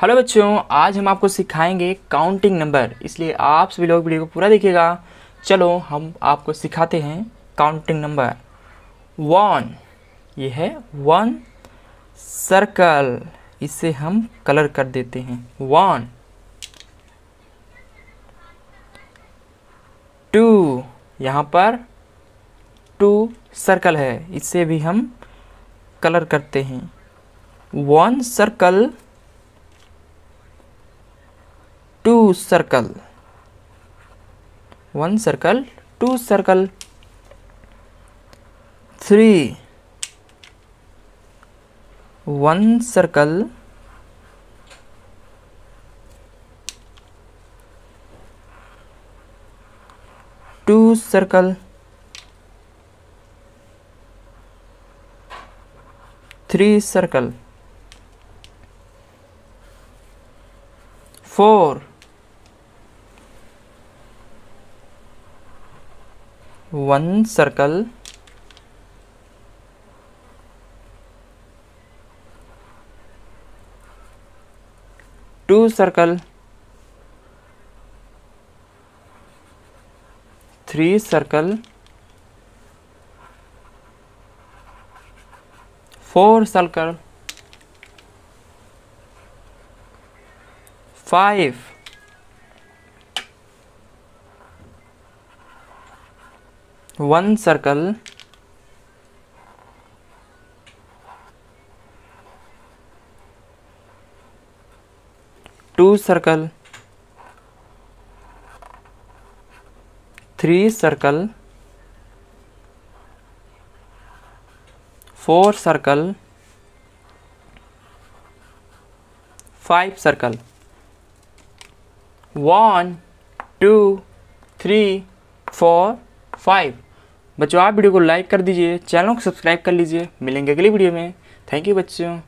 hello बच्चों आज हम आपको सिखाएंगे काउंटिंग नंबर इसलिए आप सभी लोग वीडियो को पूरा देखिएगा चलो हम आपको सिखाते हैं काउंटिंग नंबर वन ये है वन सर्कल इसे हम कलर कर देते हैं वन टू यहाँ पर टू सर्कल है इसे भी हम कलर करते हैं one circle two circle one circle two circle three one circle two circle three circle four one circle two circle three circle four circle 5 one circle two circle three circle four circle five circle one two three four five बच्चों आप video को like कर दीजिए channel को subscribe कर लीजिए मिलेंगे अगली वीडियो में थैंक यू बच्चों